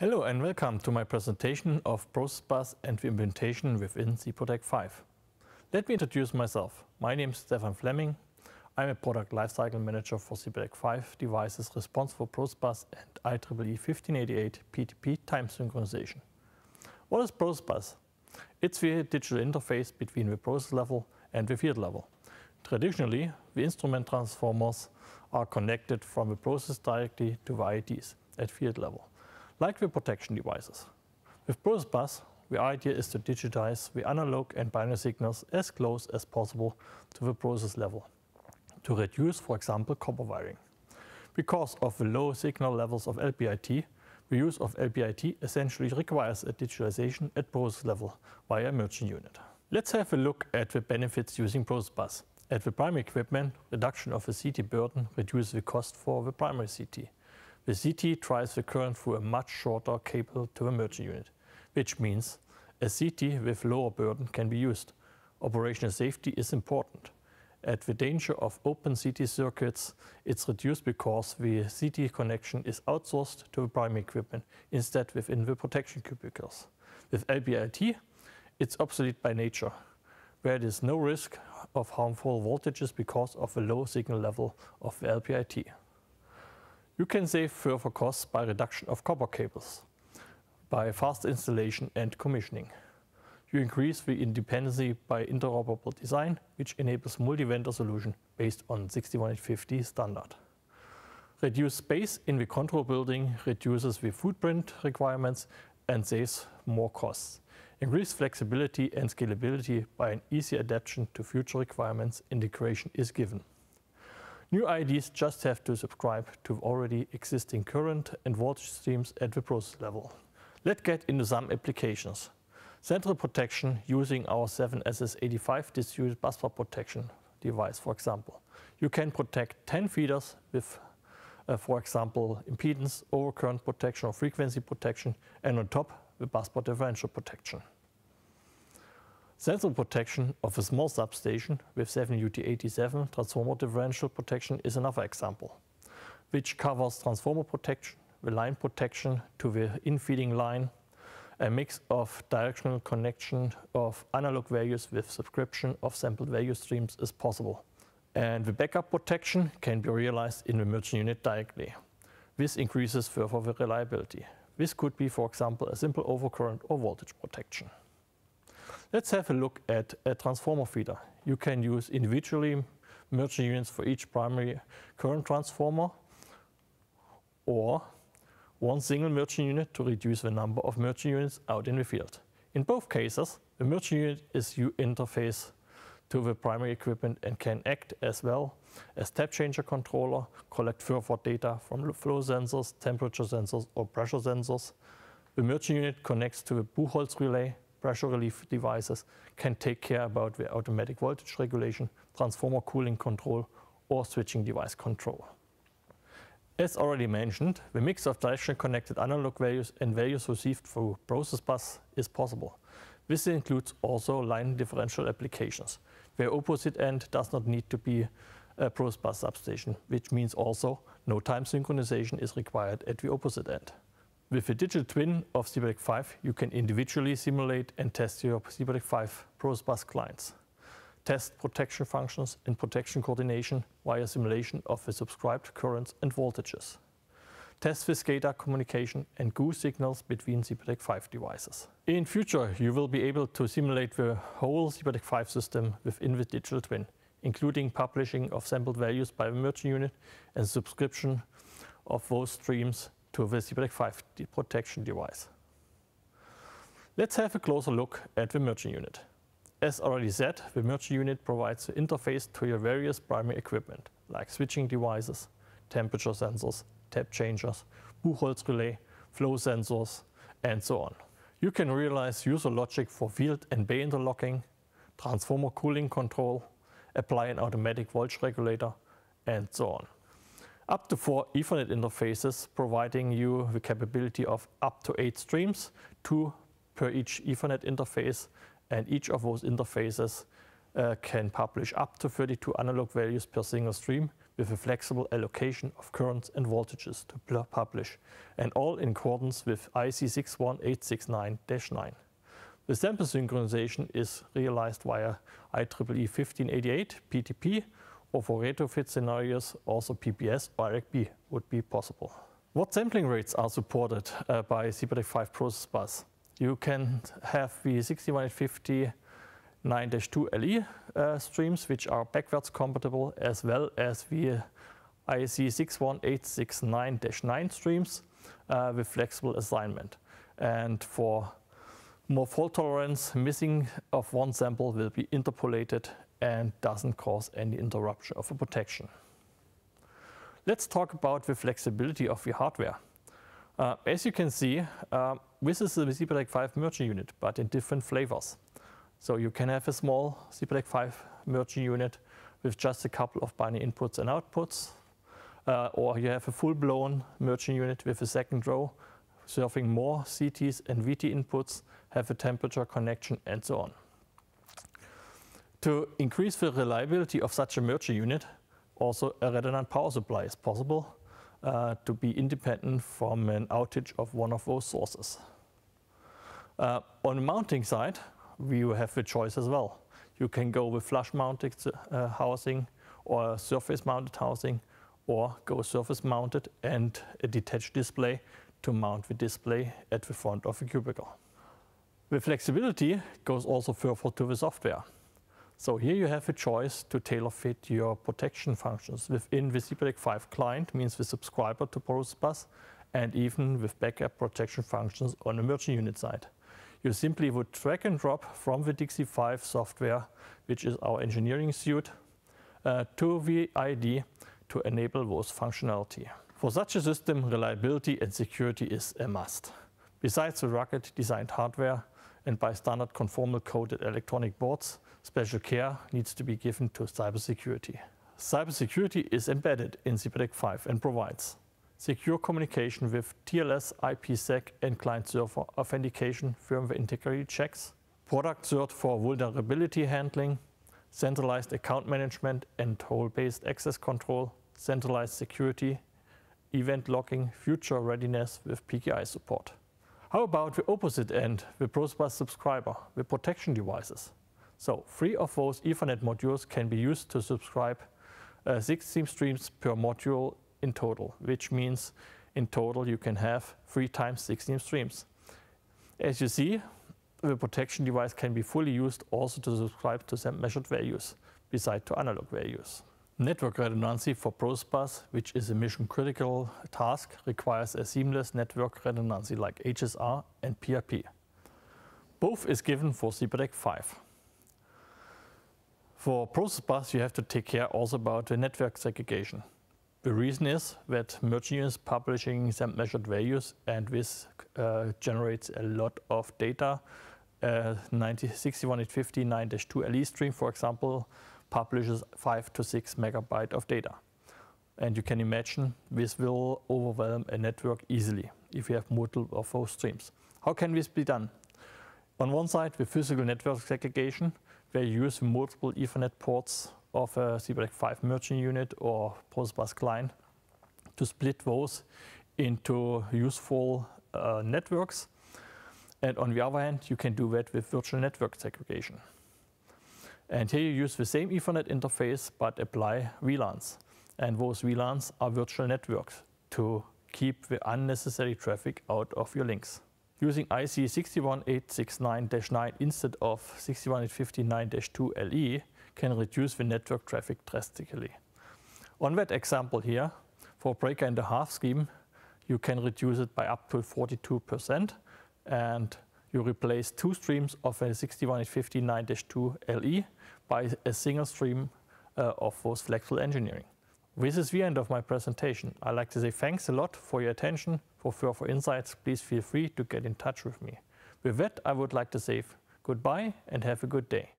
Hello and welcome to my presentation of Process Bus and the implementation within SIPROTEC 5. Let me introduce myself. My name is Stefan Flemming. I'm a product lifecycle manager for SIPROTEC 5 devices responsible for Process Bus and IEEE 1588 PTP time synchronization. What is Process Bus? It's the digital interface between the process level and the field level. Traditionally, the instrument transformers are connected from the process directly to the IEDs at field level, like the protection devices. With Process Bus, the idea is to digitize the analog and binary signals as close as possible to the process level to reduce, for example, copper wiring. Because of the low signal levels of LPIT, the use of LPIT essentially requires a digitalization at process level via a merging unit. Let's have a look at the benefits using Process Bus. At the primary equipment, reduction of the CT burden reduces the cost for the primary CT. The CT drives the current through a much shorter cable to the merging unit, which means a CT with lower burden can be used. Operational safety is important. At the danger of open CT circuits, it's reduced because the CT connection is outsourced to the primary equipment instead within the protection cubicles. With LPIT, it's obsolete by nature, where there is no risk of harmful voltages because of the low signal level of the LPIT. You can save further costs by reduction of copper cables, by fast installation and commissioning. You increase the independency by interoperable design, which enables multi-vendor solution based on 6150 standard. Reduce space in the control building reduces the footprint requirements and saves more costs. Increased flexibility and scalability by an easy adaptation to future requirements integration is given. New IEDs just have to subscribe to already existing current and voltage streams at the process level. Let's get into some applications. Central protection using our 7SS85 distributed busbar protection device, for example. You can protect 10 feeders with, uh, for example, impedance, overcurrent protection or frequency protection, and on top, the busbar differential protection. Central protection of a small substation with 7UT87 transformer differential protection is another example, which covers transformer protection, the line protection to the infeeding line, a mix of directional connection of analog values with subscription of sampled value streams is possible. And the backup protection can be realized in the merging unit directly. This increases further the reliability. This could be, for example, a simple overcurrent or voltage protection. Let's have a look at a transformer feeder. You can use individually merging units for each primary current transformer or one single merging unit to reduce the number of merging units out in the field. In both cases, the merging unit is U interface to the primary equipment and can act as well as tap changer controller, collect further data from flow sensors, temperature sensors or pressure sensors. The merging unit connects to the Buchholz relay, pressure relief devices, can take care about the automatic voltage regulation, transformer cooling control or switching device control. As already mentioned, the mix of directionally connected analog values and values received through process bus is possible. This includes also line differential applications, where opposite end does not need to be a process bus substation, which means also no time synchronization is required at the opposite end. With the digital twin of SIPROTEC 5, you can individually simulate and test your SIPROTEC 5 process bus clients test protection functions and protection coordination via simulation of the subscribed currents and voltages. Test with SCADA communication and GU signals between SIPROTEC 5 devices. In future, you will be able to simulate the whole SIPROTEC 5 system within the digital twin, including publishing of sampled values by the merging unit and subscription of those streams to the SIPROTEC 5 protection device. Let's have a closer look at the merging unit. As already said, the merging unit provides the interface to your various primary equipment, like switching devices, temperature sensors, tap changers, Buchholz relay, flow sensors, and so on. You can realize user logic for field and bay interlocking, transformer cooling control, apply an automatic voltage regulator, and so on. Up to four Ethernet interfaces, providing you the capability of up to eight streams, two per each Ethernet interface, and each of those interfaces uh, can publish up to 32 analog values per single stream with a flexible allocation of currents and voltages to publish, and all in accordance with IEC 61869-9. The sample synchronization is realized via IEEE 1588 PTP, or for retrofit scenarios, also PPS IRIG-B would be possible. What sampling rates are supported uh, by SIPROTEC 5 process bus? You can have the 6150 9-2 LE uh, streams, which are backwards compatible, as well as the IEC 61869-9 streams uh, with flexible assignment. And for more fault tolerance, missing of one sample will be interpolated and doesn't cause any interruption of a protection. Let's talk about the flexibility of the hardware. Uh, as you can see, uh, this is the SIPROTEC 5 merging unit, but in different flavors. So you can have a small SIPROTEC 5 merging unit with just a couple of binary inputs and outputs, uh, or you have a full-blown merging unit with a second row serving more CTs and VT inputs, have a temperature connection, and so on. To increase the reliability of such a merger unit, also a redundant power supply is possible uh, to be independent from an outage of one of those sources. Uh, on the mounting side, we have a choice as well. You can go with flush mounted uh, housing or surface mounted housing or go surface mounted and a detached display to mount the display at the front of a cubicle. The flexibility goes also further to the software. So here you have a choice to tailor fit your protection functions within the SIPROTEC 5 client, means the subscriber to Process Bus, and even with backup protection functions on the merging unit side. You simply would drag and drop from the DIGSI 5 software, which is our engineering suite, uh, to the IED to enable those functionality. For such a system, reliability and security is a must. Besides the rugged designed hardware and by standard conformal coded electronic boards, special care needs to be given to cybersecurity. Cybersecurity is embedded in SIPROTEC 5 and provides secure communication with TLS, IPsec, and client-server authentication firmware integrity checks, product cert for vulnerability handling, centralized account management and role-based access control, centralized security, event logging, future readiness with PKI support. How about the opposite end, the Process subscriber, the protection devices? So three of those Ethernet modules can be used to subscribe uh, 16 streams per module in total, which means in total you can have 3 times 16 streams. As you see, the protection device can be fully used also to subscribe to some measured values, beside to analog values. Network redundancy for Process Bus, which is a mission critical task, requires a seamless network redundancy like HSR and PRP. Both is given for SIPROTEC 5. For Process Bus, you have to take care also about the network segregation. The reason is that merging publishing some measured values and this uh, generates a lot of data. Uh, 9 LE stream, for example, publishes 5 to 6 megabyte of data. And you can imagine this will overwhelm a network easily if you have multiple of those streams. How can this be done? On one side, with physical network segregation, where you use multiple Ethernet ports of a SIPROTEC 5 merging unit or Process Bus client to split those into useful uh, networks. And on the other hand, you can do that with virtual network segregation. And here you use the same Ethernet interface, but apply VLANs. And those VLANs are virtual networks to keep the unnecessary traffic out of your links. Using IEC 61869-9 instead of 61850-9-2 LE can reduce the network traffic drastically. On that example here, for breaker and a half scheme, you can reduce it by up to 42% and you replace two streams of a 61850-9-2 LE by a single stream uh, of those flexible engineering. This is the end of my presentation. I'd like to say thanks a lot for your attention. For further insights, please feel free to get in touch with me. With that, I would like to say goodbye and have a good day.